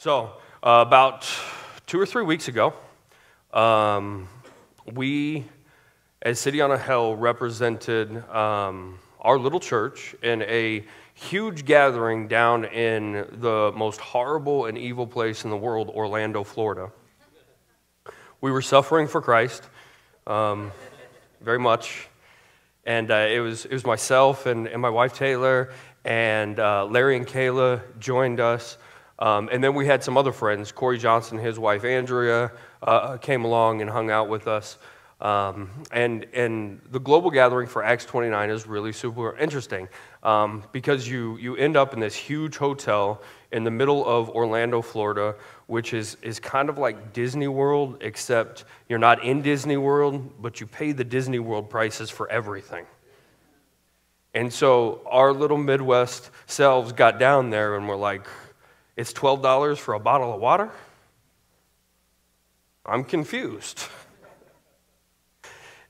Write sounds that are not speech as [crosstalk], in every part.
So, uh, about two or three weeks ago, um, we, as City on a Hill, represented um, our little church in a huge gathering down in the most horrible and evil place in the world, Orlando, Florida. We were suffering for Christ um, very much. And uh, it, was, it was myself and, and my wife Taylor, and uh, Larry and Kayla joined us. Um, and then we had some other friends. Corey Johnson, his wife Andrea, uh, came along and hung out with us. Um, and, and the global gathering for Acts 29 is really super interesting um, because you, you end up in this huge hotel in the middle of Orlando, Florida, which is, is kind of like Disney World, except you're not in Disney World, but you pay the Disney World prices for everything. And so our little Midwest selves got down there and were like, it's $12 for a bottle of water? I'm confused. [laughs]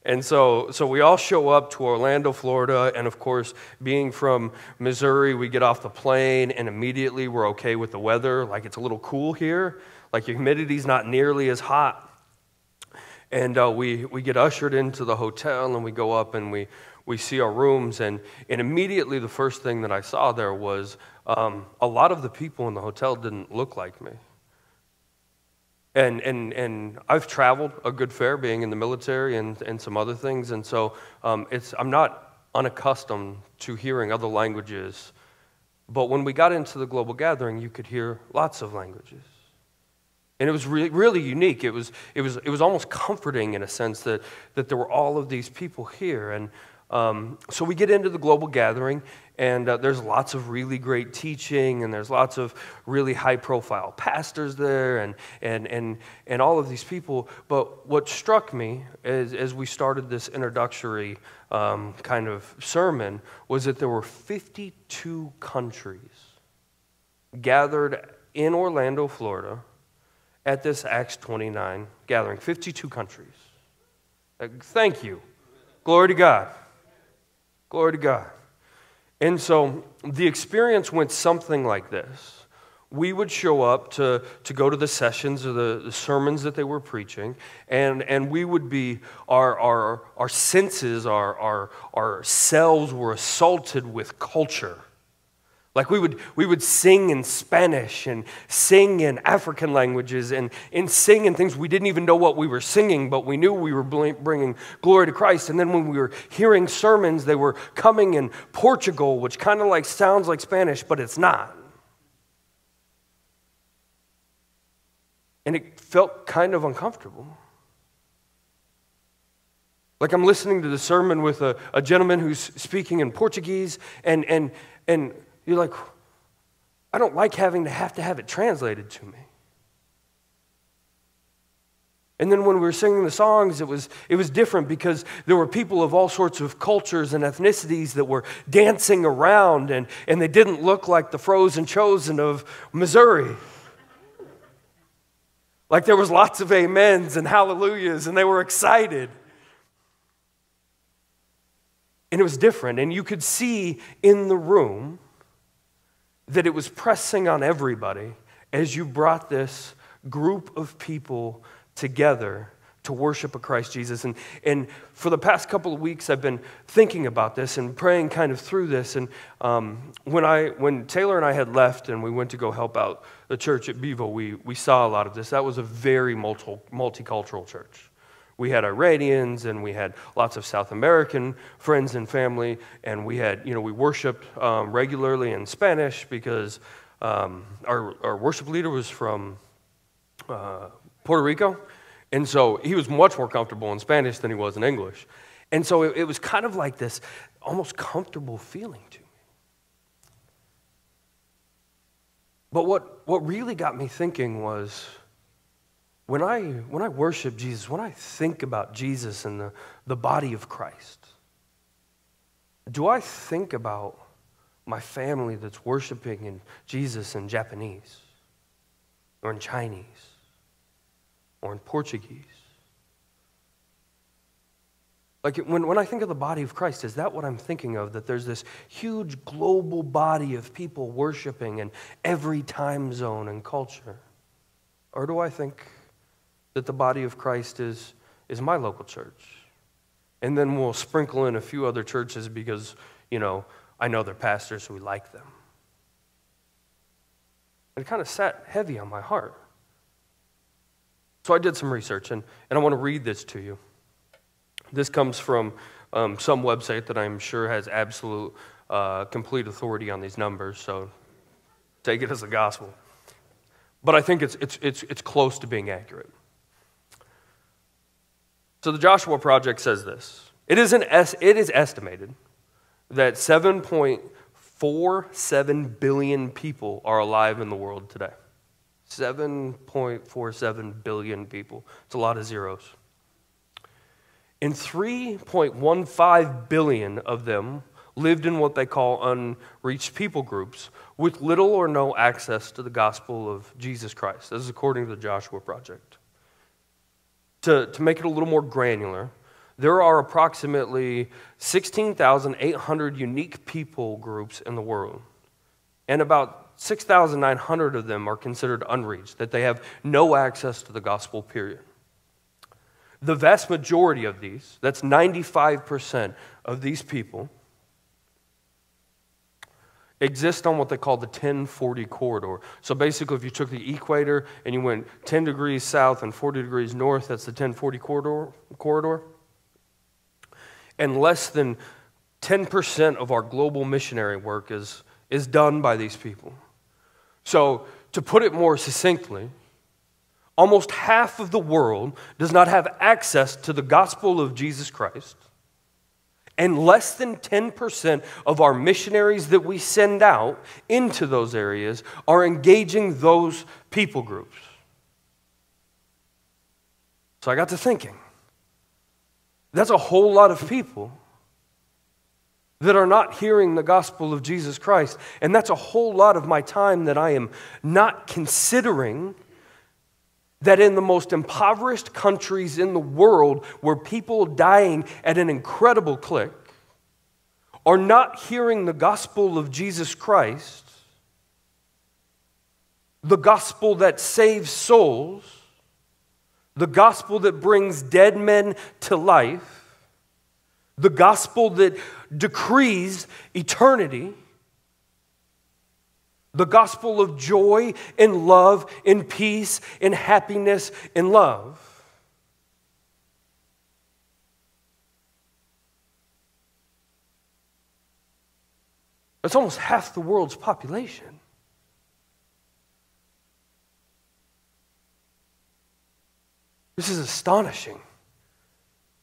And so, so we all show up to Orlando, Florida, and of course, being from Missouri, we get off the plane and immediately we're okay with the weather. Like it's a little cool here, like humidity's not nearly as hot. And uh, we, we get ushered into the hotel and we go up and we, we see our rooms. And, and immediately, the first thing that I saw there was um, a lot of the people in the hotel didn't look like me. And, and, and I've traveled a good fair being in the military and, and some other things. And so um, it's, I'm not unaccustomed to hearing other languages. But when we got into the global gathering, you could hear lots of languages. And it was really, really unique. It was, it, was, it was almost comforting in a sense that, that there were all of these people here. And um, so we get into the global gathering, and uh, there's lots of really great teaching, and there's lots of really high profile pastors there, and, and, and, and all of these people. But what struck me as, as we started this introductory um, kind of sermon was that there were 52 countries gathered in Orlando, Florida, at this Acts 29 gathering. 52 countries. Thank you. Glory to God. Glory to God. And so the experience went something like this. We would show up to, to go to the sessions or the, the sermons that they were preaching, and, and we would be, our, our, our senses, our, our, our selves were assaulted with culture. Like we would, we would sing in Spanish and sing in African languages and, and sing in things we didn't even know what we were singing, but we knew we were bringing glory to Christ. And then when we were hearing sermons, they were coming in Portugal, which kind of like sounds like Spanish, but it's not. And it felt kind of uncomfortable. Like I'm listening to the sermon with a, a gentleman who's speaking in Portuguese, and, and, and you're like, I don't like having to have to have it translated to me. And then when we were singing the songs, it was, it was different because there were people of all sorts of cultures and ethnicities that were dancing around, and, and they didn't look like the frozen chosen of Missouri. Like there was lots of amens and hallelujahs, and they were excited. And it was different. And you could see in the room that it was pressing on everybody as you brought this group of people together to worship a Christ Jesus. And, and for the past couple of weeks, I've been thinking about this and praying kind of through this. And um, when, I, when Taylor and I had left and we went to go help out the church at Bevo, we, we saw a lot of this. That was a very multi, multicultural church. We had Iranians and we had lots of South American friends and family, and we had, you know, we worshiped um, regularly in Spanish because um, our, our worship leader was from uh, Puerto Rico, and so he was much more comfortable in Spanish than he was in English. And so it, it was kind of like this almost comfortable feeling to me. But what, what really got me thinking was when I, when I worship Jesus, when I think about Jesus and the, the body of Christ, do I think about my family that's worshiping in Jesus in Japanese or in Chinese or in Portuguese? Like when, when I think of the body of Christ, is that what I'm thinking of? That there's this huge global body of people worshiping in every time zone and culture? Or do I think that the body of Christ is, is my local church? And then we'll sprinkle in a few other churches because, you know, I know their pastors, so we like them. It kind of sat heavy on my heart. So I did some research, and, and I want to read this to you. This comes from um, some website that I'm sure has absolute, uh, complete authority on these numbers, so take it as a gospel. But I think it's, it's, it's, it's close to being accurate. So the Joshua Project says this it is, an es- it is estimated that 7.47 billion people are alive in the world today. 7.47 billion people. It's a lot of zeros. And 3.15 billion of them lived in what they call unreached people groups with little or no access to the gospel of Jesus Christ. This is according to the Joshua Project. To, to make it a little more granular, there are approximately 16,800 unique people groups in the world, and about 6,900 of them are considered unreached, that they have no access to the gospel, period. The vast majority of these, that's 95% of these people, exist on what they call the 1040 corridor. So basically, if you took the equator and you went 10 degrees south and 40 degrees north, that's the 1040 corridor. corridor. And less than 10% of our global missionary work is, is done by these people. So, to put it more succinctly, almost half of the world does not have access to the gospel of Jesus Christ. And less than 10% of our missionaries that we send out into those areas are engaging those people groups. So I got to thinking that's a whole lot of people that are not hearing the gospel of Jesus Christ. And that's a whole lot of my time that I am not considering that in the most impoverished countries in the world, where people dying at an incredible click are not hearing the gospel of Jesus Christ, the gospel that saves souls, the gospel that brings dead men to life, the gospel that decrees eternity the gospel of joy and love and peace and happiness and love. That's almost half the world's population. This is astonishing.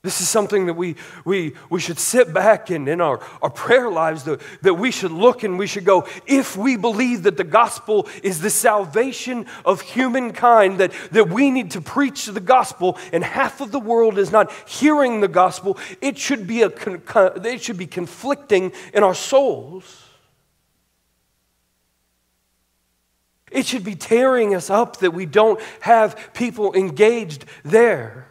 This is something that we, we, we should sit back and in our, our prayer lives that, that we should look and we should go, if we believe that the gospel is the salvation of humankind, that, that we need to preach the gospel and half of the world is not hearing the gospel, it should be, a, it should be conflicting in our souls. It should be tearing us up that we don't have people engaged there.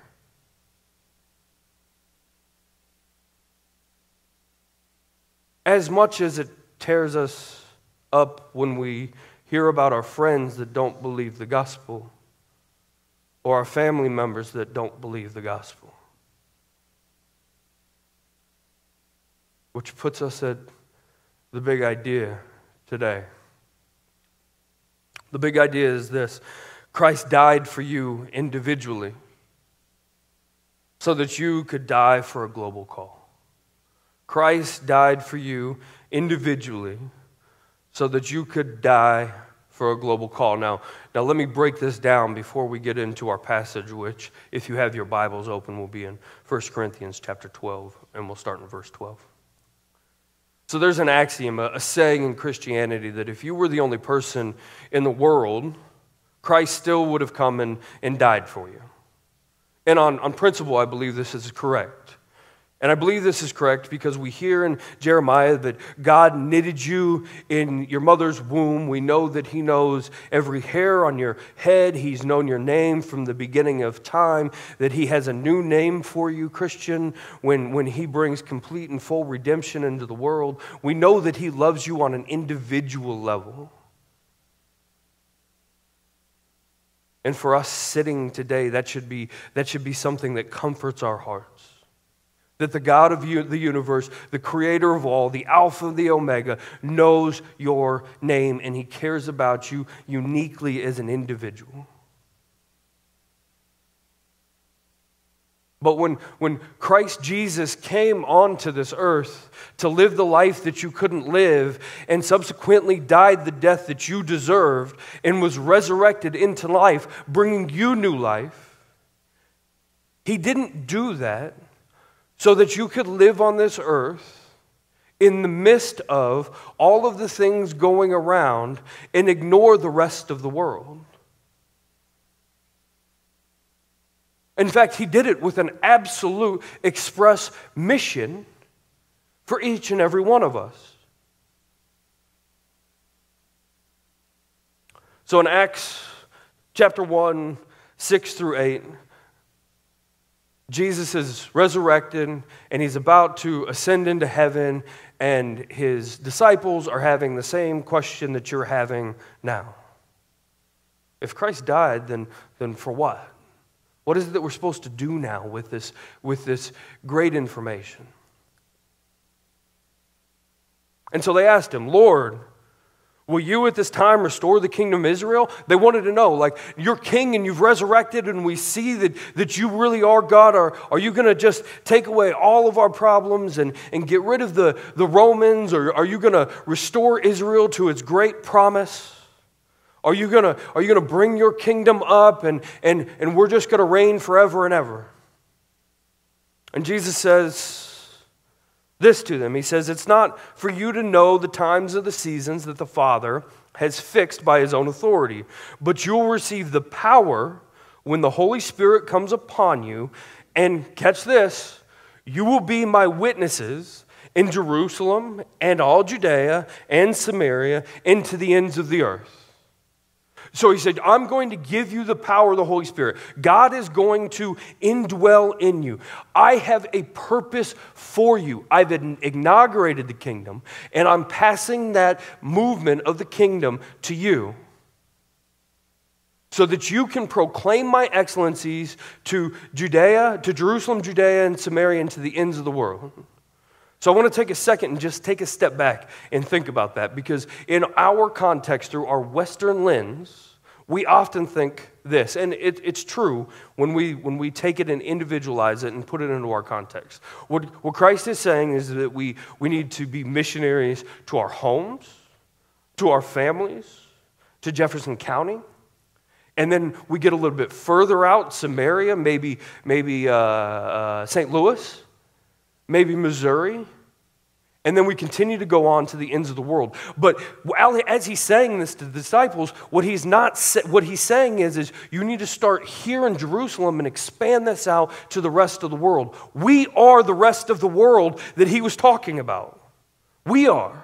As much as it tears us up when we hear about our friends that don't believe the gospel or our family members that don't believe the gospel. Which puts us at the big idea today. The big idea is this Christ died for you individually so that you could die for a global call. Christ died for you individually so that you could die for a global call. Now, now let me break this down before we get into our passage, which, if you have your Bibles open, will be in 1 Corinthians chapter 12, and we'll start in verse 12. So there's an axiom, a, saying in Christianity that if you were the only person in the world, Christ still would have come and, and died for you. And on, on principle, I believe this is correct. And I believe this is correct because we hear in Jeremiah that God knitted you in your mother's womb. We know that He knows every hair on your head. He's known your name from the beginning of time, that He has a new name for you, Christian, when, when He brings complete and full redemption into the world. We know that He loves you on an individual level. And for us sitting today, that should be, that should be something that comforts our hearts that the God of the universe, the creator of all, the Alpha, the Omega, knows your name and he cares about you uniquely as an individual. But when, when Christ Jesus came onto this earth to live the life that you couldn't live, and subsequently died the death that you deserved, and was resurrected into life, bringing you new life, he didn't do that so that you could live on this earth in the midst of all of the things going around and ignore the rest of the world. In fact, he did it with an absolute express mission for each and every one of us. So in Acts chapter 1, 6 through 8, Jesus is resurrected and he's about to ascend into heaven, and his disciples are having the same question that you're having now. If Christ died, then, then for what? What is it that we're supposed to do now with this, with this great information? And so they asked him, Lord, Will you at this time restore the kingdom of Israel? They wanted to know, like, you're king and you've resurrected, and we see that, that you really are God. Are, are you going to just take away all of our problems and, and get rid of the, the Romans? Or are you going to restore Israel to its great promise? Are you going to are you going to bring your kingdom up and, and, and we're just going to reign forever and ever? And Jesus says, this to them. He says, It's not for you to know the times of the seasons that the Father has fixed by his own authority, but you'll receive the power when the Holy Spirit comes upon you. And catch this you will be my witnesses in Jerusalem and all Judea and Samaria and to the ends of the earth. So he said, I'm going to give you the power of the Holy Spirit. God is going to indwell in you. I have a purpose for you. I've inaugurated the kingdom, and I'm passing that movement of the kingdom to you so that you can proclaim my excellencies to Judea, to Jerusalem, Judea, and Samaria, and to the ends of the world. So I want to take a second and just take a step back and think about that because in our context, through our Western lens, we often think this, and it, it's true when we, when we take it and individualize it and put it into our context. What, what Christ is saying is that we, we need to be missionaries to our homes, to our families, to Jefferson County. And then we get a little bit further out, Samaria, maybe, maybe uh, uh, St. Louis, maybe Missouri, and then we continue to go on to the ends of the world. But as he's saying this to the disciples, what he's not what he's saying is, is you need to start here in Jerusalem and expand this out to the rest of the world. We are the rest of the world that he was talking about. We are.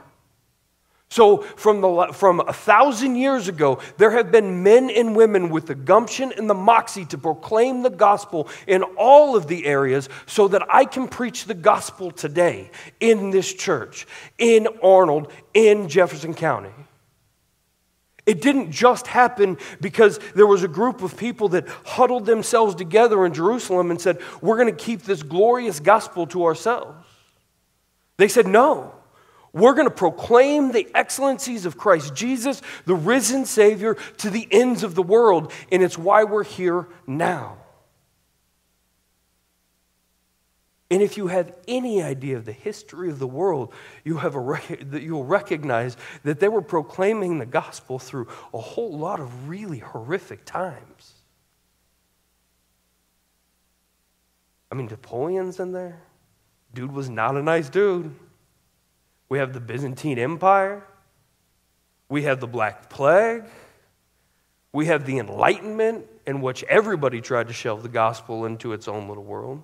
So, from, the, from a thousand years ago, there have been men and women with the gumption and the moxie to proclaim the gospel in all of the areas so that I can preach the gospel today in this church, in Arnold, in Jefferson County. It didn't just happen because there was a group of people that huddled themselves together in Jerusalem and said, We're going to keep this glorious gospel to ourselves. They said, No. We're going to proclaim the excellencies of Christ Jesus, the risen Savior, to the ends of the world, and it's why we're here now. And if you have any idea of the history of the world, you have a you'll recognize that they were proclaiming the gospel through a whole lot of really horrific times. I mean, Napoleon's in there. Dude was not a nice dude. We have the Byzantine Empire. We have the Black Plague. We have the Enlightenment, in which everybody tried to shove the gospel into its own little world.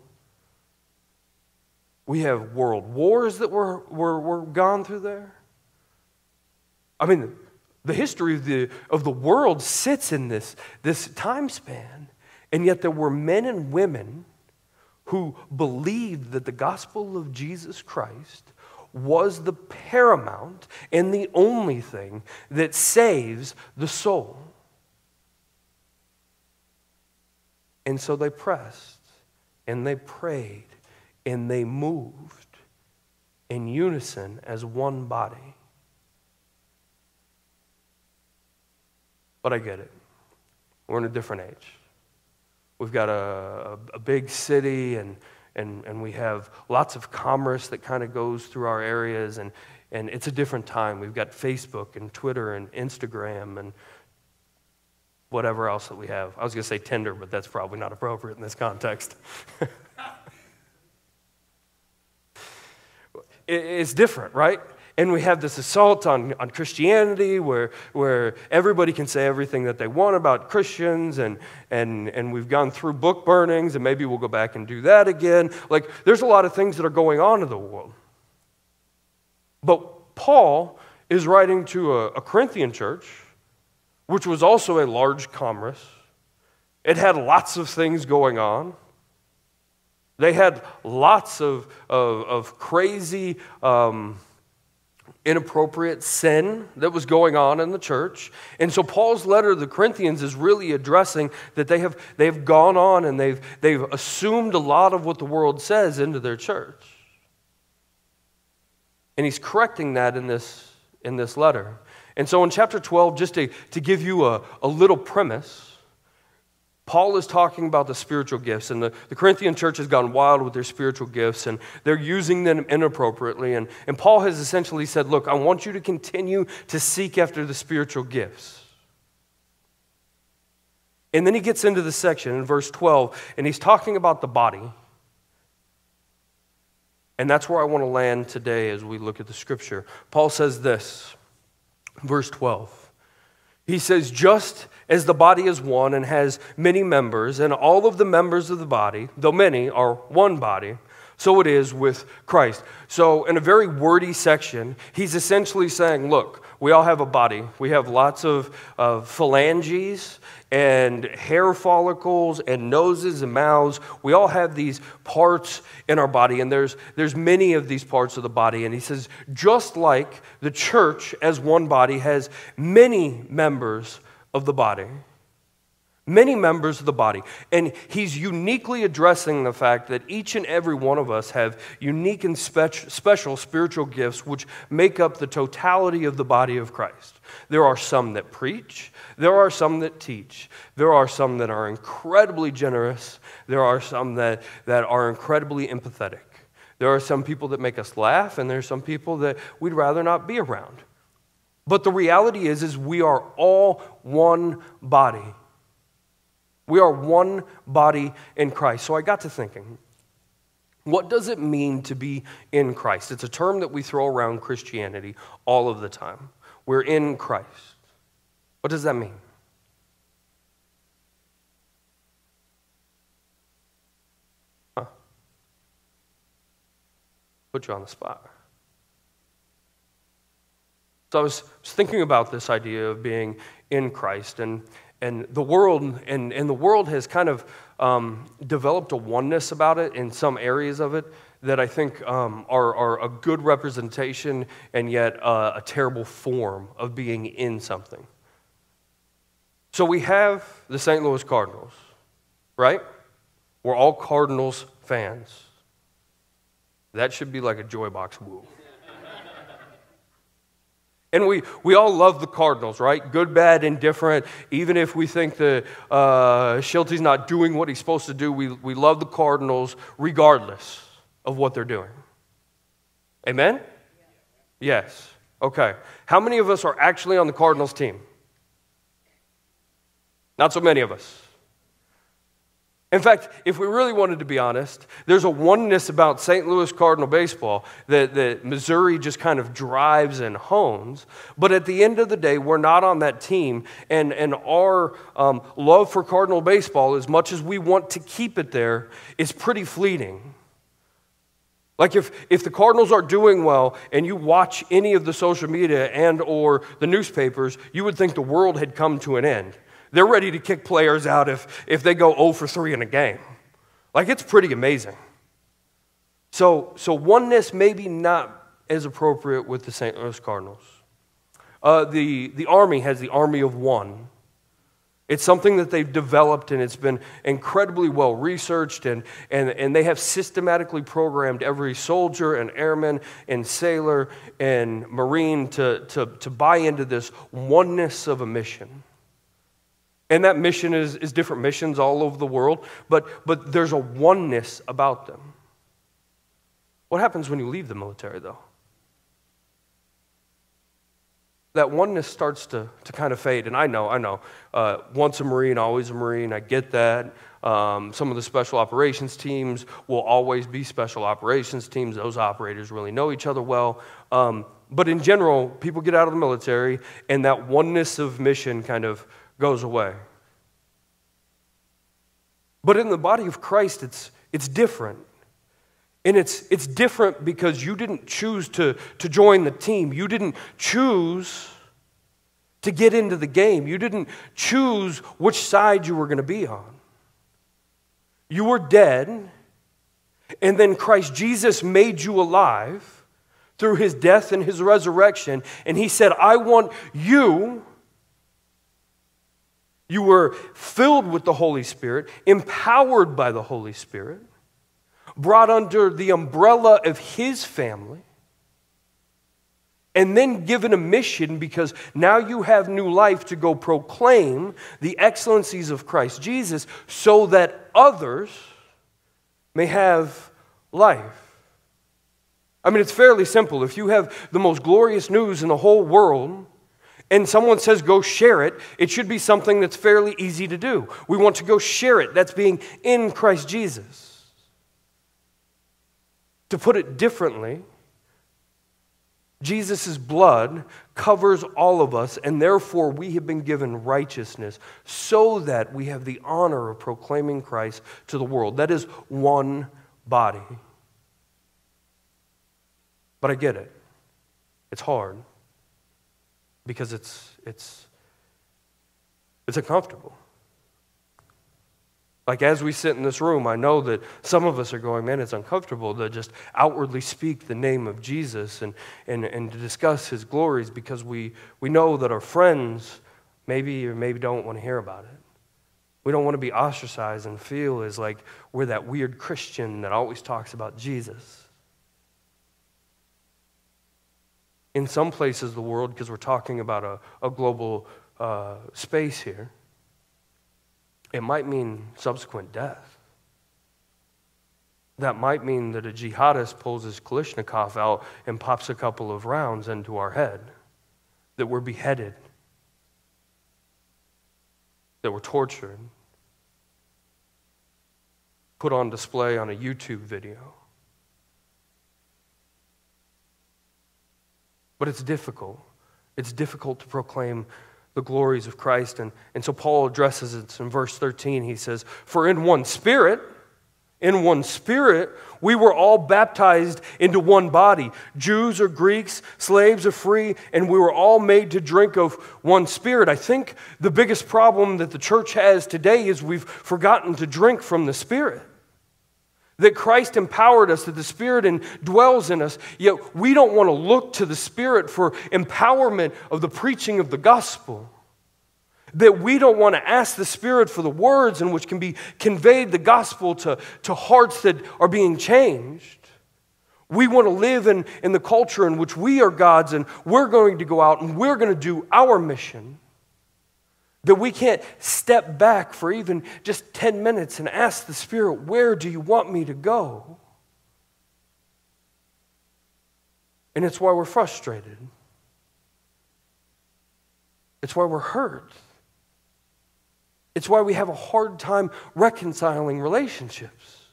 We have world wars that were, were, were gone through there. I mean, the history of the, of the world sits in this, this time span, and yet there were men and women who believed that the gospel of Jesus Christ was the paramount and the only thing that saves the soul. And so they pressed and they prayed and they moved in unison as one body. But I get it. We're in a different age. We've got a, a, big city and, and, and we have lots of commerce that kind of goes through our areas, and, and it's a different time. We've got Facebook and Twitter and Instagram and whatever else that we have. I was going to say Tinder, but that's probably not appropriate in this context. [laughs] it's different, right? And we have this assault on, on Christianity where, where everybody can say everything that they want about Christians, and, and, and we've gone through book burnings, and maybe we'll go back and do that again. Like, there's a lot of things that are going on in the world. But Paul is writing to a, a Corinthian church, which was also a large commerce. It had lots of things going on. They had lots of, of, of crazy um, inappropriate sin that was going on in the church. And so Paul's letter to the Corinthians is really addressing that they have, they have gone on and they've, they've assumed a lot of what the world says into their church. And he's correcting that in this, in this letter. And so in chapter 12, just to, to give you a, a little premise, Paul is talking about the spiritual gifts, and the, the Corinthian church has gone wild with their spiritual gifts, and they're using them inappropriately. And, and Paul has essentially said, Look, I want you to continue to seek after the spiritual gifts. And then he gets into the section in verse 12, and he's talking about the body. And that's where I want to land today as we look at the scripture. Paul says this, verse 12. He says, just as the body is one and has many members, and all of the members of the body, though many, are one body, so it is with Christ. So, in a very wordy section, he's essentially saying, Look, we all have a body. We have lots of, of phalanges and hair follicles and noses and mouths. We all have these parts in our body, and there's, there's many of these parts of the body. And he says, just like the church as one body has many members of the body many members of the body. And he's uniquely addressing the fact that each and every one of us have unique and spe- special spiritual gifts which make up the totality of the body of Christ. There are some that preach, there are some that teach, there are some that are incredibly generous, there are some that, that are incredibly empathetic. There are some people that make us laugh, and there are some people that we'd rather not be around. But the reality is, is we are all one body we are one body in Christ. So I got to thinking, what does it mean to be in Christ? It's a term that we throw around Christianity all of the time. We're in Christ. What does that mean? Huh? Put you on the spot. So I was, was thinking about this idea of being in Christ, and and the world and, and the world has kind of um, developed a oneness about it in some areas of it that I think um, are, are a good representation and yet uh, a terrible form of being in something. So we have the St. Louis Cardinals, right? We're all Cardinals fans. That should be like a joy box woo. And we, we all love the Cardinals, right? Good, bad, indifferent. Even if we think that uh, Shildt's not doing what he's supposed to do, we, we love the Cardinals regardless of what they're doing. Amen? Yes. Okay. How many of us are actually on the Cardinals team? Not so many of us. In fact, if we really wanted to be honest, there's a oneness about St. Louis Cardinal baseball that, that Missouri just kind of drives and hones. But at the end of the day, we're not on that team. And, and our um, love for Cardinal baseball, as much as we want to keep it there, is pretty fleeting. Like if, if the Cardinals are doing well and you watch any of the social media and or the newspapers, you would think the world had come to an end. They're ready to kick players out if, if they go 0 for 3 in a game. Like it's pretty amazing. So, so oneness maybe not as appropriate with the St. Louis Cardinals. Uh, the, the Army has the Army of One. It's something that they've developed and it's been incredibly well researched, and, and, and they have systematically programmed every soldier and airman and sailor and marine to, to, to buy into this oneness of a mission. And that mission is, is different missions all over the world, but, but there's a oneness about them. What happens when you leave the military, though? that oneness starts to, to kind of fade. And I know, I know, uh, once a Marine, always a Marine. I get that. Um, some of the special operations teams will always be special operations teams. Those operators really know each other well. Um, but in general, people get out of the military, and that oneness of mission kind of goes away. But in the body of Christ, it's, it's different. And it's, it's different because you didn't choose to, to join the team. You didn't choose to get into the game. You didn't choose which side you were going to be on. You were dead, and then Christ Jesus made you alive through his death and his resurrection. And he said, I want you. You were filled with the Holy Spirit, empowered by the Holy Spirit brought under the umbrella of his family, and then given a mission because now you have new life to go proclaim the excellencies of Christ Jesus so that others may have life. I mean, it's fairly simple. If you have the most glorious news in the whole world, and someone says go share it, it should be something that's fairly easy to do. We want to go share it. That's being in Christ Jesus. To put it differently, Jesus' blood covers all of us, and therefore we have been given righteousness so that we have the honor of proclaiming Christ to the world. That is one body. But I get it. It's hard because it's, it's, it's uncomfortable. Like as we sit in this room, I know that some of us are going, man, it's uncomfortable to just outwardly speak the name of Jesus and, and, and to discuss his glories because we, we know that our friends maybe or maybe don't want to hear about it. We don't want to be ostracized and feel as like we're that weird Christian that always talks about Jesus. In some places of the world, because we're talking about a, a global uh, space here, it might mean subsequent death. That might mean that a jihadist pulls his Kalashnikov out and pops a couple of rounds into our head, that we're beheaded, that we're tortured, put on display on a YouTube video. But it's difficult. It's difficult to proclaim the glories of Christ. And, and so Paul addresses it in verse 13. He says, For in one spirit, in one spirit, we were all baptized into one body. Jews or Greeks, slaves or free, and we were all made to drink of one spirit. I think the biggest problem that the church has today is we've forgotten to drink from the spirit. That Christ empowered us, that the Spirit dwells in us, yet we don't want to look to the Spirit for empowerment of the preaching of the gospel. That we don't want to ask the Spirit for the words in which can be conveyed the gospel to, to hearts that are being changed. We want to live in, in the culture in which we are God's and we're going to go out and we're going to do our mission. That we can't step back for even just 10 minutes and ask the Spirit, Where do you want me to go? And it's why we're frustrated. It's why we're hurt. It's why we have a hard time reconciling relationships.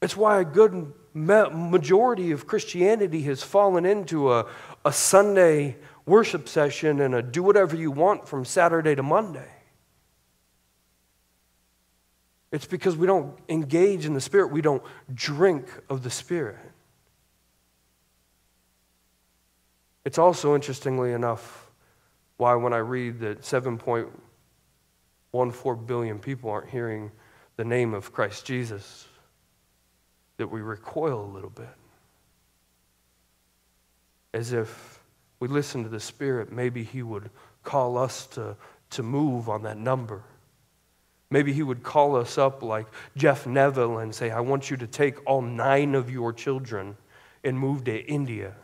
It's why a good majority of Christianity has fallen into a, a Sunday worship session and a do whatever you want from Saturday to Monday. It's because we don't engage in the Spirit, we don't drink of the Spirit. It's also, interestingly enough, why when I read that 7.14 billion people aren't hearing the name of Christ Jesus, that we recoil a little bit. As if we listen to the Spirit, maybe He would call us to, to move on that number. Maybe He would call us up like Jeff Neville and say, I want you to take all nine of your children and move to India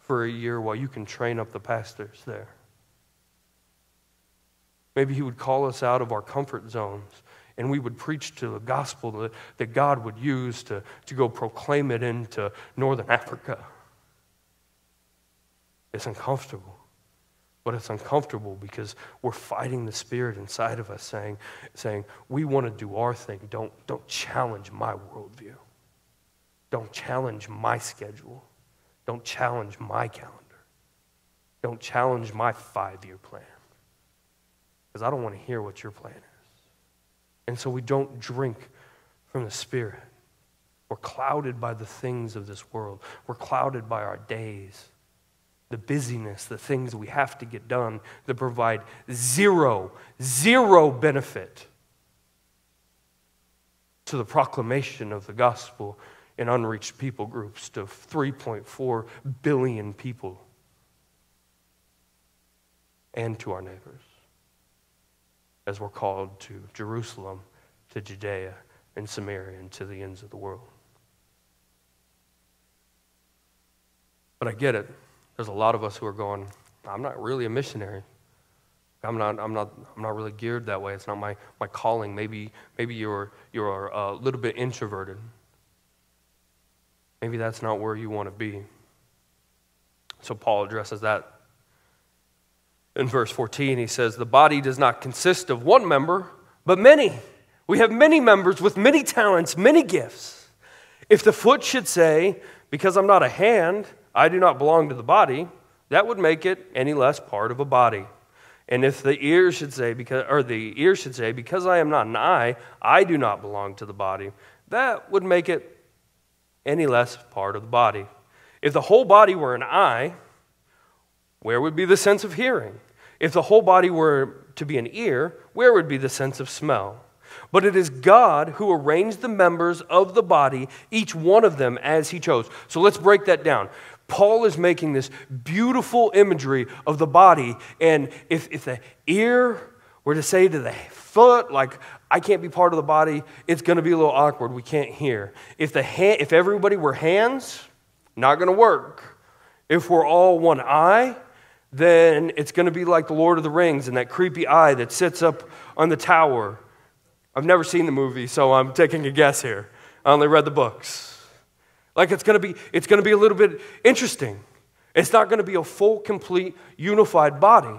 for a year while you can train up the pastors there. Maybe He would call us out of our comfort zones and we would preach to the gospel that, that God would use to, to go proclaim it into northern Africa. It's uncomfortable. But it's uncomfortable because we're fighting the spirit inside of us saying, saying we want to do our thing. Don't, don't challenge my worldview. Don't challenge my schedule. Don't challenge my calendar. Don't challenge my five year plan. Because I don't want to hear what your plan is. And so we don't drink from the Spirit. We're clouded by the things of this world, we're clouded by our days, the busyness, the things we have to get done that provide zero, zero benefit to the proclamation of the gospel in unreached people groups to 3.4 billion people and to our neighbors as we're called to Jerusalem, to Judea, and Samaria, and to the ends of the world. But I get it. There's a lot of us who are going, I'm not really a missionary. I'm not, I'm not, I'm not really geared that way. It's not my, my calling. Maybe, maybe you're, you're uh, a little bit introverted. Maybe that's not where you want to be. So Paul addresses that in verse 14. He says, The body does not consist of one member, but many. We have many members with many talents, many gifts. If the foot should say, Because I'm not a hand, I do not belong to the body, that would make it any less part of a body. And if the ear should say, because, or the ear should say, because I am not an eye, I do not belong to the body, that would make it any less part of the body. If the whole body were an eye, where would be the sense of hearing? If the whole body were to be an ear, where would be the sense of smell? But it is God who arranged the members of the body, each one of them as he chose. So let's break that down. Paul is making this beautiful imagery of the body. And if, if the ear were to say to the foot, like, I can't be part of the body, it's going to be a little awkward. We can't hear. If, the hand, if everybody were hands, not going to work. If we're all one eye, then it's going to be like the Lord of the Rings and that creepy eye that sits up on the tower. I've never seen the movie, so I'm taking a guess here. I only read the books. Like it's going to be, it's to be a little bit interesting. It's not going to be a full, complete, unified body.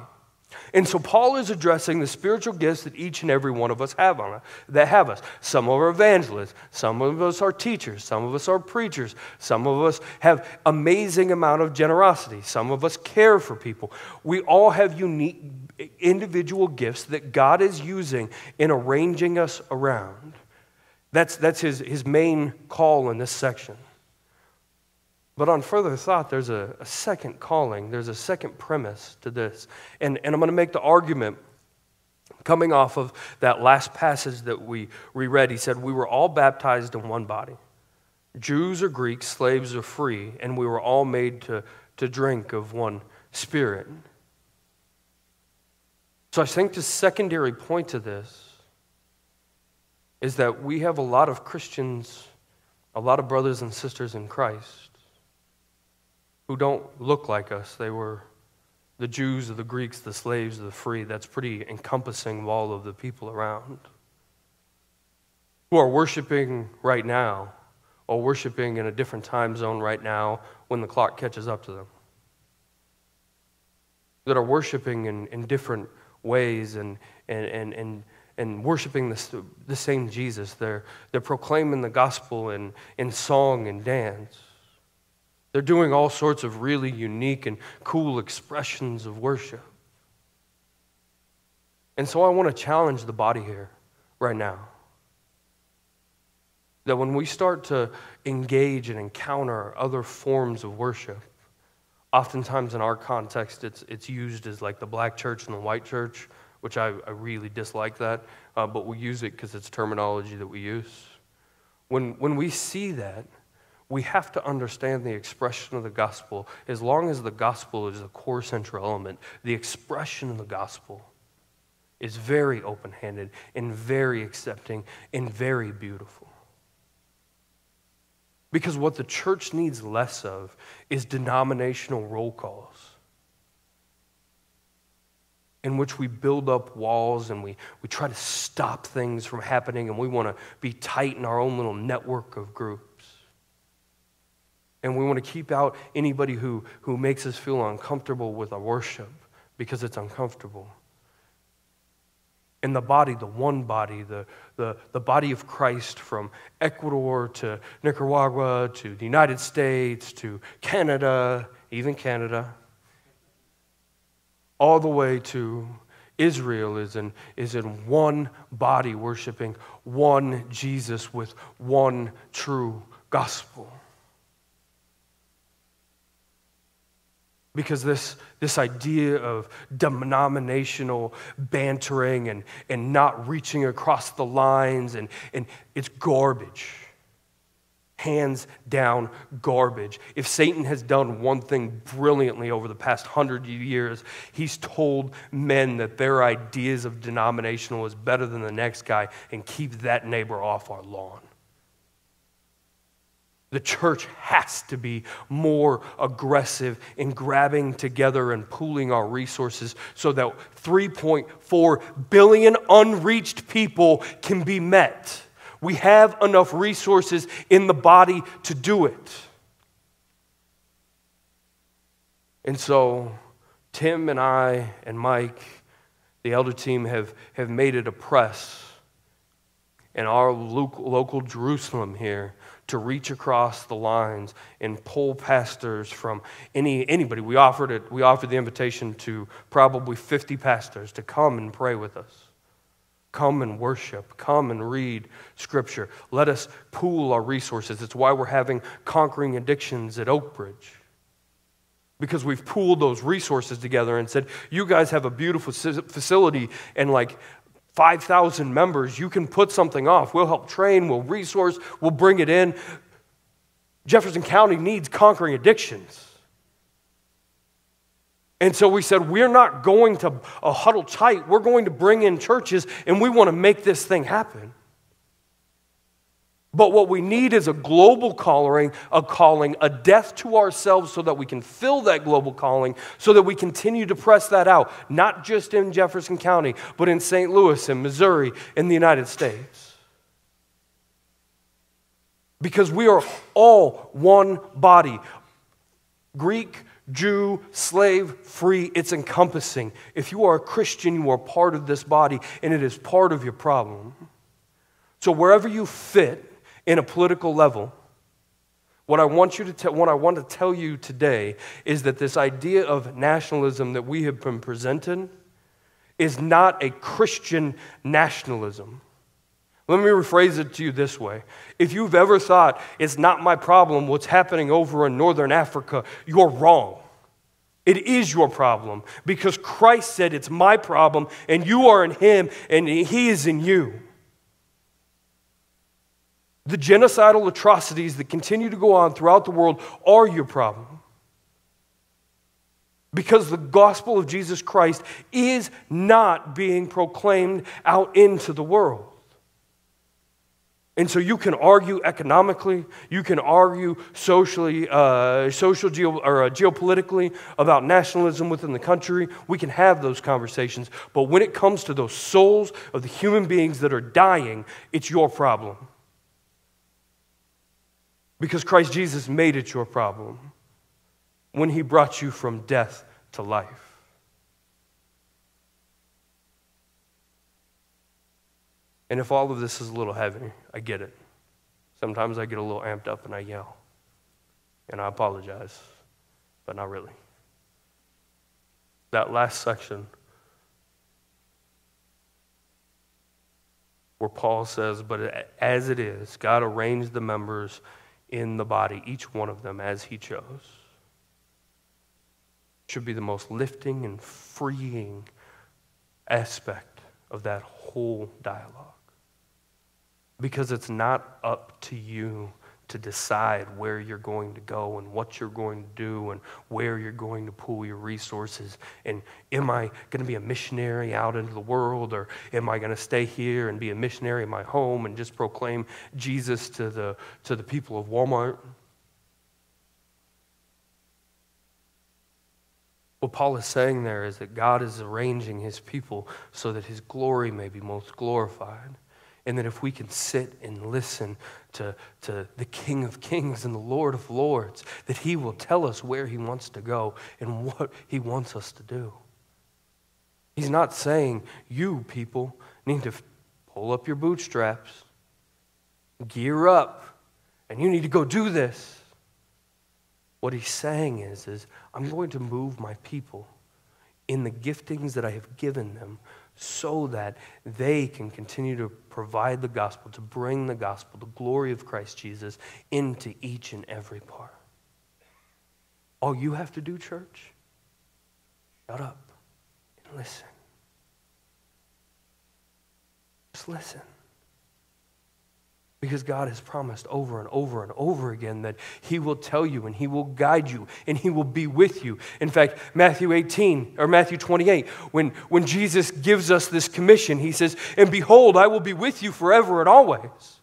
And so Paul is addressing the spiritual gifts that each and every one of us have on us, that have us. Some of are evangelists, some of us are teachers, some of us are preachers, some of us have amazing amount of generosity, some of us care for people. We all have unique individual gifts that God is using in arranging us around. That's, that's his, his main call in this section. But on further thought, there's a, a second calling, there's a second premise to this. And, and I'm going to make the argument coming off of that last passage that we reread. He said, We were all baptized in one body. Jews or Greeks, slaves or free, and we were all made to, to drink of one spirit. So I think the secondary point to this is that we have a lot of Christians, a lot of brothers and sisters in Christ who don't look like us. They were the Jews, the Greeks, the slaves, the free. That's pretty encompassing of all of the people around who are worshiping right now or worshiping in a different time zone right now when the clock catches up to them. That are worshiping in, in different ways and, and, and, and, and worshiping the, the same Jesus. They're, they're proclaiming the gospel in, in song and dance. They're doing all sorts of really unique and cool expressions of worship. And so I want to challenge the body here right now. that when we start to engage and encounter other forms of worship, oftentimes in our context, it's, it's used as like the black church and the white church, which I, I really dislike that, uh, but we use it because it's terminology that we use. When, when we see that, we have to understand the expression of the gospel. As long as the gospel is a core central element, the expression of the gospel is very open handed and very accepting and very beautiful. Because what the church needs less of is denominational roll calls in which we build up walls and we, we try to stop things from happening and we want to be tight in our own little network of groups. And we want to keep out anybody who, who makes us feel uncomfortable with our worship because it's uncomfortable. In the body, the one body, the, the, the body of Christ from Ecuador to Nicaragua to the United States to Canada, even Canada, all the way to Israel is in, is in one body worshiping one Jesus with one true gospel. Because this, this idea of denominational bantering and, and not reaching across the lines, and, and it's garbage. Hands down garbage. If Satan has done one thing brilliantly over the past hundred years, he's told men that their ideas of denominational is better than the next guy and keep that neighbor off our lawn. The church has to be more aggressive in grabbing together and pooling our resources so that 3.4 billion unreached people can be met. We have enough resources in the body to do it. And so, Tim and I and Mike, the elder team, have, have made it a press in our local, local Jerusalem here to reach across the lines and pull pastors from any anybody. We offered it. We offered the invitation to probably 50 pastors to come and pray with us. Come and worship. Come and read Scripture. Let us pool our resources. It's why we're having conquering addictions at Oak Bridge. Because we've pooled those resources together and said, you guys have a beautiful facility, and like 5,000 members, you can put something off. We'll help train, we'll resource, we'll bring it in. Jefferson County needs conquering addictions. And so we said, we're not going to uh, huddle tight. We're going to bring in churches and we want to make this thing happen. But what we need is a global calling, a calling, a death to ourselves so that we can fill that global calling, so that we continue to press that out, not just in Jefferson County, but in St. Louis and Missouri in the United States. Because we are all one body Greek, Jew, slave, free, it's encompassing. If you are a Christian, you are part of this body, and it is part of your problem. So wherever you fit, in a political level, what I want you to tell, what I want to tell you today is that this idea of nationalism that we have been presented is not a Christian nationalism. Let me rephrase it to you this way. If you've ever thought it's not my problem what's happening over in northern Africa, you're wrong. It is your problem because Christ said it's my problem and you are in him and he is in you. The genocidal atrocities that continue to go on throughout the world are your problem. Because the gospel of Jesus Christ is not being proclaimed out into the world. And so you can argue economically, you can argue socially, uh, social geo, or uh, geopolitically about nationalism within the country. We can have those conversations. But when it comes to those souls of the human beings that are dying, it's your problem. Because Christ Jesus made it your problem when he brought you from death to life. And if all of this is a little heavy, I get it. Sometimes I get a little amped up and I yell. And I apologize, but not really. That last section where Paul says, But as it is, God arranged the members in the body, each one of them as he chose. Should be the most lifting and freeing aspect of that whole dialogue. Because it's not up to you to decide where you're going to go and what you're going to do and where you're going to pool your resources. And am I going to be a missionary out into the world or am I going to stay here and be a missionary in my home and just proclaim Jesus to the, to the people of Walmart? What Paul is saying there is that God is arranging his people so that his glory may be most glorified. And that if we can sit and listen to, to the King of Kings and the Lord of Lords, that He will tell us where He wants to go and what He wants us to do. He's not saying you people need to pull up your bootstraps, gear up, and you need to go do this. What he's saying is, is I'm going to move my people in the giftings that I have given them so that they can continue to provide the gospel, to bring the gospel, the glory of Christ Jesus into each and every part. All you have to do, church, shut up and listen. Just listen. Because God has promised over and over and over again that He will tell you and He will guide you and He will be with you. In fact, Matthew 18 or Matthew 28, when, when Jesus gives us this commission, He says, And behold, I will be with you forever and always.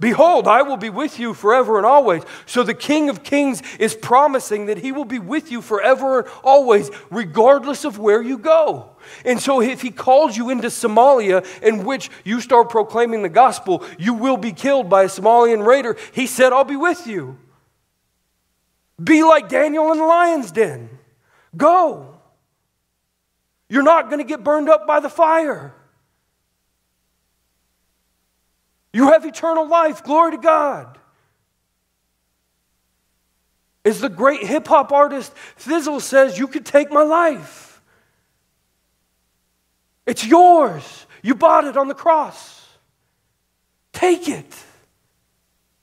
Behold, I will be with you forever and always. So the King of Kings is promising that he will be with you forever and always, regardless of where you go. And so if he calls you into Somalia, in which you start proclaiming the gospel, you will be killed by a Somalian raider. He said, I'll be with you. Be like Daniel in the lion's den. Go. You're not going to get burned up by the fire. You have eternal life. Glory to God. As the great hip hop artist Thi'sl says, You could take my life. It's yours. You bought it on the cross. Take it.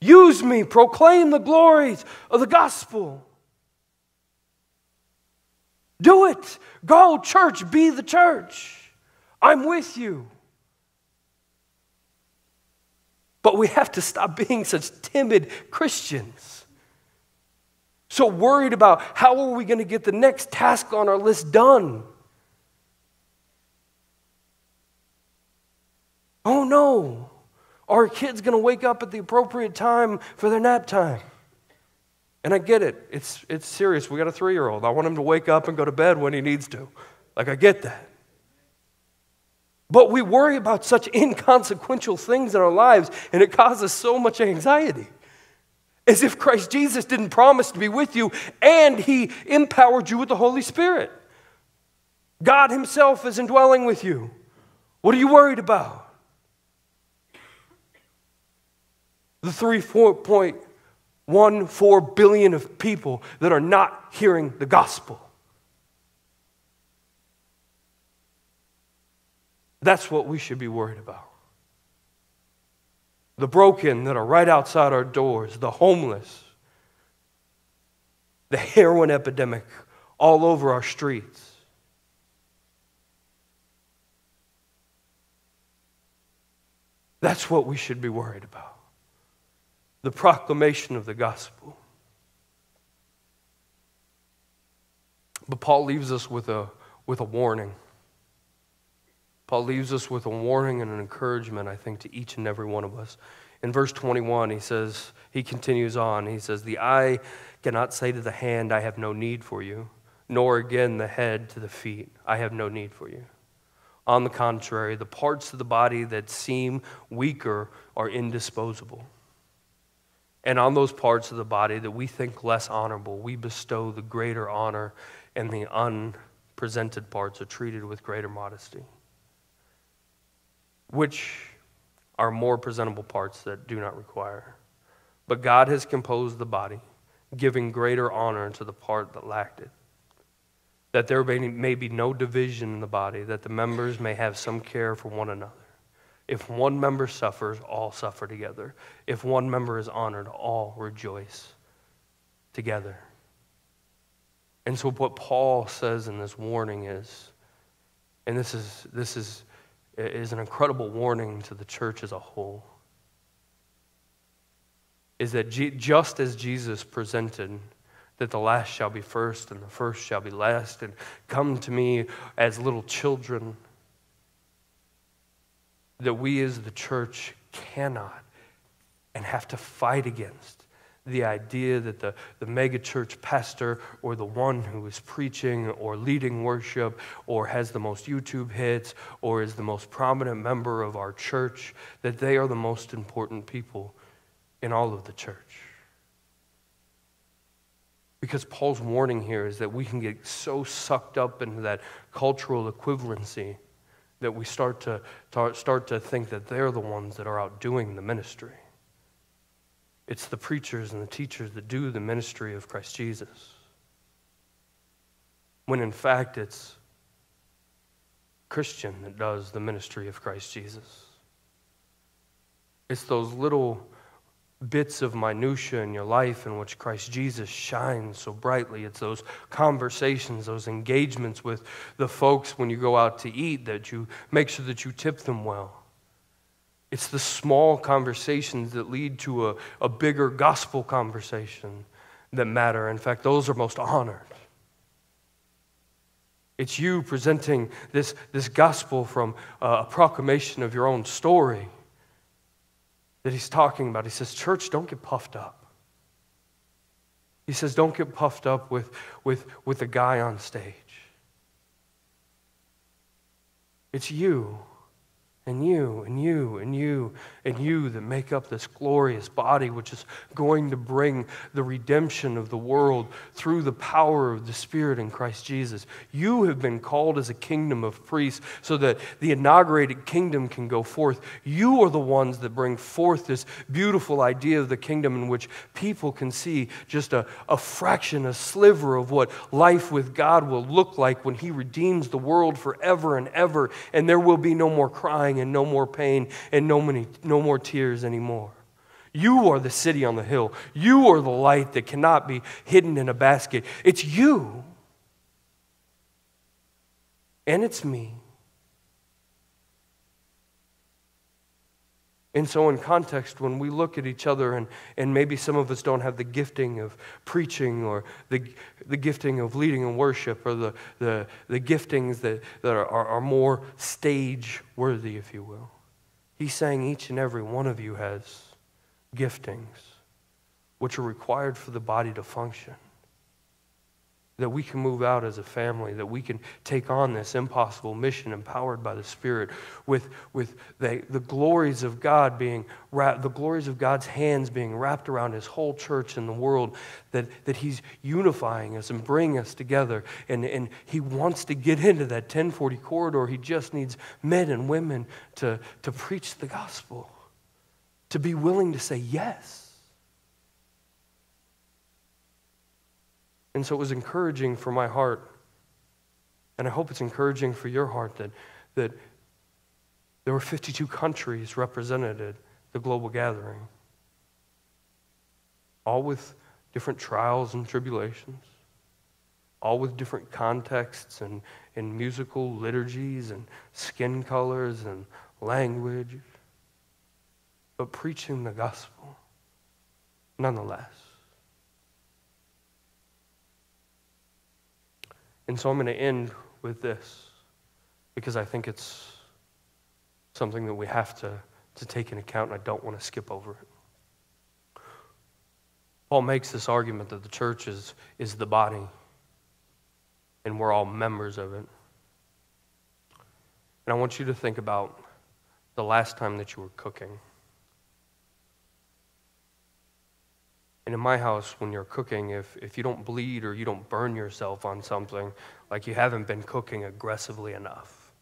Use me. Proclaim the glories of the gospel. Do it. Go, church. Be the church. I'm with you. But we have to stop being such timid Christians. So worried about how are we going to get the next task on our list done? Oh no, our kid's going to wake up at the appropriate time for their nap time. And I get it. It's, it's serious. We got a three year old. I want him to wake up and go to bed when he needs to. Like, I get that. But we worry about such [laughs] inconsequential things in our lives, and it causes so much anxiety. As if Christ Jesus didn't promise to be with you and he empowered you with the Holy Spirit. God Himself is indwelling with you. What are you worried about? The 3.14 billion of people that are not hearing the gospel. That's what we should be worried about. The broken that are right outside our doors, the homeless, the heroin epidemic all over our streets. That's what we should be worried about. The proclamation of the gospel. But Paul leaves us with a, with a warning. Paul leaves us with a warning and an encouragement, I think, to each and every one of us. In verse 21, he says, he continues on. He says, The eye cannot say to the hand, I have no need for you, nor again the head to the feet, I have no need for you. On the contrary, the parts of the body that seem weaker are indisposable. And on those parts of the body that we think less honorable, we bestow the greater honor, and the unpresented parts are treated with greater modesty which are more presentable parts that do not require. But God has composed the body, giving greater honor to the part that lacked it. That there may be no division in the body, that the members may have some care for one another. If one member suffers, all suffer together. If one member is honored, all rejoice together. And so, what Paul says in this warning is, and this is, this is, is an incredible warning to the church as a whole, is that just as Jesus presented that the last shall be first and the first shall be last, and come to me as little children, that we as the church cannot and have to fight against the idea that the, the megachurch pastor or the one who is preaching or leading worship or has the most YouTube hits or is the most prominent member of our church, that they are the most important people in all of the church. Because Paul's warning here is that we can get so sucked up into that cultural equivalency that we start to, start to think that they're the ones that are out doing the ministry. It's the preachers and the teachers that do the ministry of Christ Jesus. When in fact it's Christian that does the ministry of Christ Jesus. It's those little bits of minutia in your life in which Christ Jesus shines so brightly. It's those conversations, those engagements with the folks when you go out to eat that you make sure that you tip them well. It's the small conversations that lead to a, a bigger gospel conversation that matter. In fact, those are most honored. It's you presenting this, this gospel from a proclamation of your own story that he's talking about. He says, Church, don't get puffed up. He says, Don't get puffed up with, with, with a guy on stage. It's you and you and you and you and you that make up this glorious body, which is going to bring the redemption of the world through the power of the Spirit in Christ Jesus. You have been called as a kingdom of priests so that the inaugurated kingdom can go forth. You are the ones that bring forth this beautiful idea of the kingdom in which people can see just a, a fraction, a sliver of what life with God will look like when He redeems the world forever and ever, and there will be no more crying and no more pain and no, many, no more tears anymore. You are the city on the hill. You are the light that cannot be hidden in a basket. It's you. And it's me. And so, in context, when we look at each other, and, and maybe some of us don't have the gifting of preaching or the, the gifting of leading in worship or the, the, the giftings that, that are, are more stage worthy, if you will, he's saying each and every one of you has giftings which are required for the body to function that we can move out as a family, that we can take on this impossible mission empowered by the Spirit with, with the, the glories of God being the glories of God's hands being wrapped around his whole church in the world, that, that he's unifying us and bringing us together. And, and he wants to get into that 1040 corridor. He just needs men and women to, to preach the gospel, to be willing to say yes. And so it was encouraging for my heart, and I hope it's encouraging for your heart that, that there were 52 countries represented at the global gathering, all with different trials and tribulations, all with different contexts and, and musical liturgies and skin colors and language, but preaching the gospel nonetheless. And so I'm going to end with this because I think it's something that we have to, to take into account, and I don't want to skip over it. Paul makes this argument that the church is, is the body, and we're all members of it. And I want you to think about the last time that you were cooking. And in my house, when you're cooking, if, if you don't bleed or you don't burn yourself on something, like you haven't been cooking aggressively enough.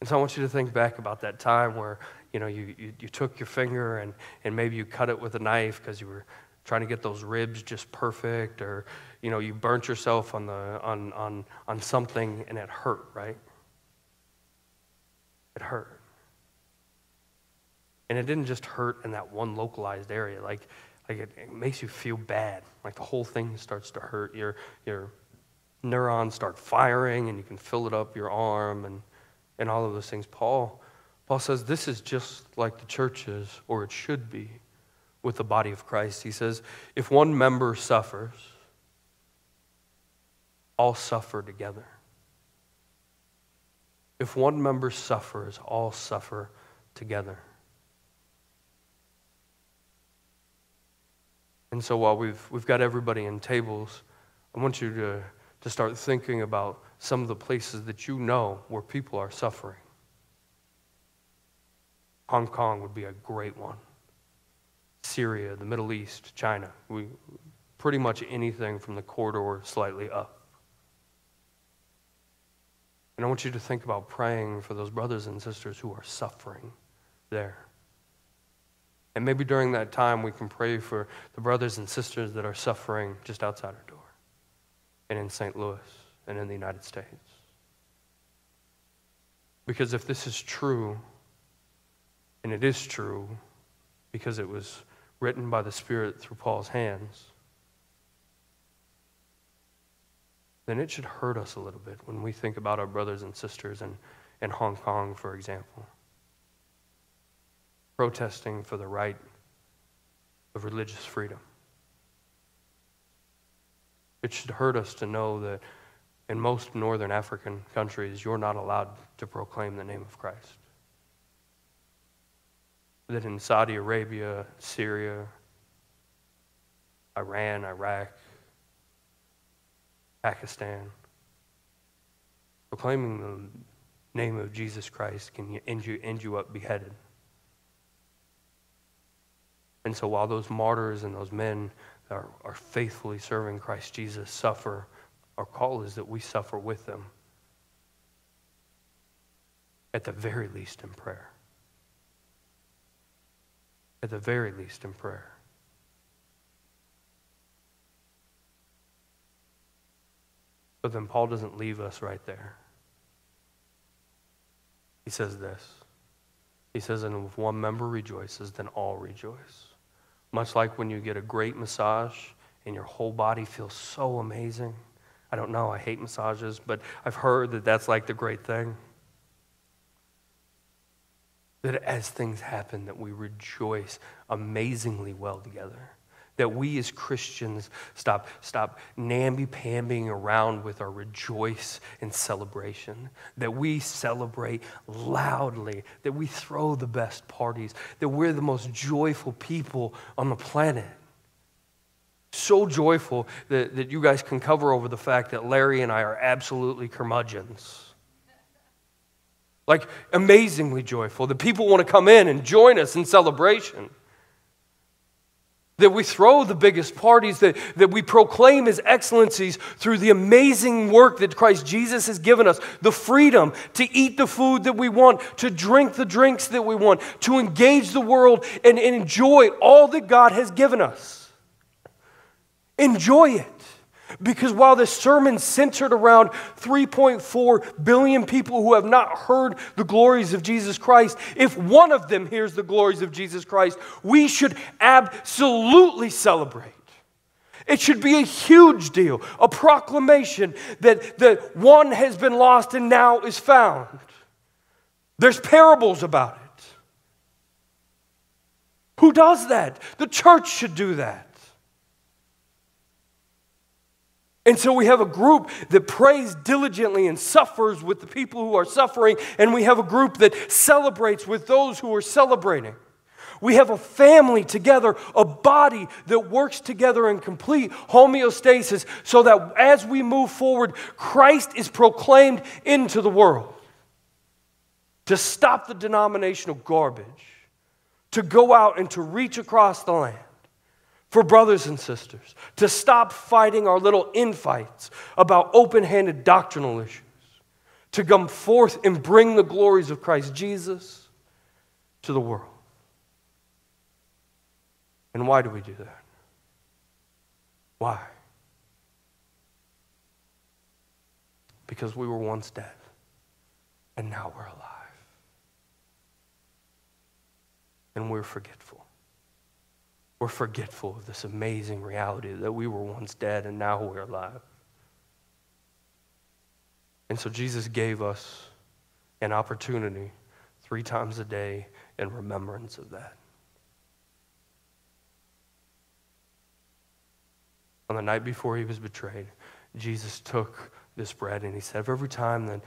And so I want you to think back about that time where, you know, you, you, you took your finger and, and maybe you cut it with a knife because you were trying to get those ribs just perfect, or you know, you burnt yourself on the on on on something and it hurt, right? It hurt. And it didn't just hurt in that one localized area. Like, like it, it makes you feel bad. Like the whole thing starts to hurt. Your, your neurons start firing and you can fill it up your arm and, and all of those things. Paul, Paul says this is just like the church is, or it should be, with the body of Christ. He says, if one member suffers, all suffer together. If one member suffers, all suffer together. And so while we've, we've got everybody in tables, I want you to, to start thinking about some of the places that you know where people are suffering. Hong Kong would be a great one. Syria, the Middle East, China. We, pretty much anything from the corridor slightly up. And I want you to think about praying for those brothers and sisters who are suffering there. And maybe during that time, we can pray for the brothers and sisters that are suffering just outside our door and in St. Louis and in the United States. Because if this is true, and it is true because it was written by the Spirit through Paul's hands, then it should hurt us a little bit when we think about our brothers and sisters in, in Hong Kong, for example protesting for the right of religious freedom. It should hurt us to know that in most northern African countries, you're not allowed to proclaim the name of Christ. That in Saudi Arabia, Syria, Iran, Iraq, Pakistan, proclaiming the name of Jesus Christ can end you, end you up beheaded. And so while those martyrs and those men are, are faithfully serving Christ Jesus suffer, our call is that we suffer with them. At the very least in prayer. At the very least in prayer. But then Paul doesn't leave us right there. He says this. He says, And if one member rejoices, then all rejoice. Much like when you get a great massage and your whole body feels so amazing. I don't know, I hate massages, but I've heard that that's like the great thing. That as things happen, that we rejoice amazingly well together that we as Christians stop, stop namby-pambying around with our rejoice and celebration, that we celebrate loudly, that we throw the best parties, that we're the most joyful people on the planet. So joyful that, that you guys can cover over the fact that Larry and I are absolutely curmudgeons. Like, amazingly joyful, that people want to come in and join us in celebration that we throw the biggest parties, that, that we proclaim his excellencies through the amazing work that Christ Jesus has given us, the freedom to eat the food that we want, to drink the drinks that we want, to engage the world and, and enjoy all that God has given us. Enjoy it. Because while this sermon centered around 3.4 billion people who have not heard the glories of Jesus Christ, if one of them hears the glories of Jesus Christ, we should absolutely celebrate. It should be a huge deal, a proclamation that, that one has been lost and now is found. There's parables about it. Who does that? The church should do that. And so we have a group that prays diligently and suffers with the people who are suffering, and we have a group that celebrates with those who are celebrating. We have a family together, a body that works together in complete homeostasis so that as we move forward, Christ is proclaimed into the world. To stop the denominational garbage, to go out and to reach across the land for brothers and sisters to stop fighting our little infights about open handed doctrinal issues, to come forth and bring the glories of Christ Jesus to the world. And why do we do that? Why? Because we were once dead, and now we're alive. And we're forgetful. We're forgetful of this amazing reality that we were once dead and now we're alive. And so Jesus gave us an opportunity three times a day in remembrance of that. On the night before he was betrayed, Jesus took this bread and he said, Every time that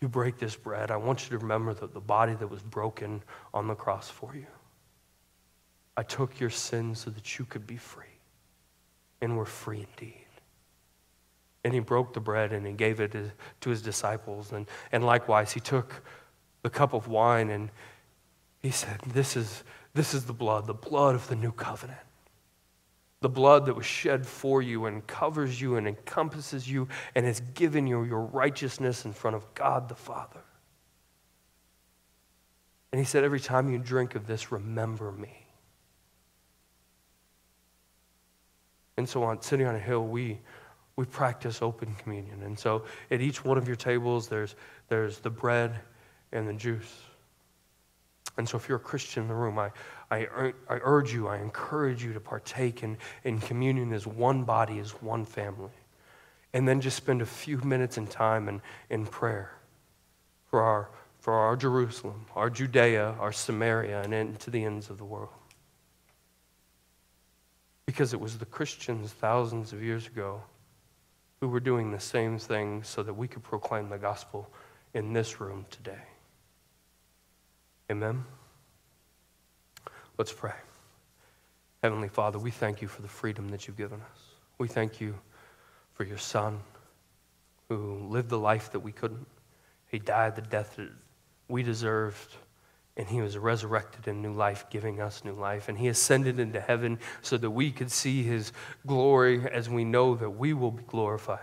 you break this bread, I want you to remember the, the body that was broken on the cross for you. I took your sins so that you could be free. And we're free indeed. And he broke the bread and he gave it to his disciples. And, and likewise, he took the cup of wine and he said, this is, this is the blood, the blood of the new covenant. The blood that was shed for you and covers you and encompasses you and has given you your righteousness in front of God the Father. And he said, Every time you drink of this, remember me. And so on City on a Hill, we we practice open communion. And so at each one of your tables, there's, there's the bread and the juice. And so if you're a Christian in the room, I, I, I urge you, I encourage you to partake in, in communion as one body, as one family. And then just spend a few minutes in time in, in prayer for our, for our Jerusalem, our Judea, our Samaria, and into the ends of the world. Because it was the Christians thousands of years ago who were doing the same thing so that we could proclaim the gospel in this room today. Amen. Let's pray. Heavenly Father, we thank you for the freedom that you've given us. We thank you for your Son who lived the life that we couldn't. He died the death that we deserved and he was resurrected in new life, giving us new life. And he ascended into heaven so that we could see his glory as we know that we will be glorified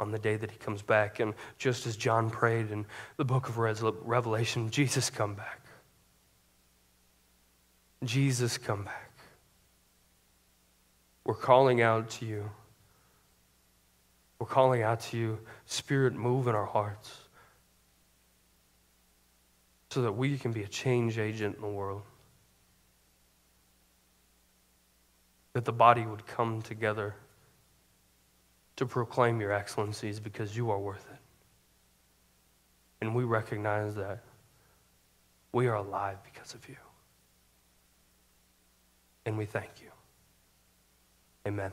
on the day that he comes back. And just as John prayed in the book of Revelation, Jesus come back. Jesus come back. We're calling out to you. We're calling out to you. Spirit, move in our hearts so that we can be a change agent in the world. That the body would come together to proclaim your excellencies because you are worth it. And we recognize that we are alive because of you. And we thank you. Amen.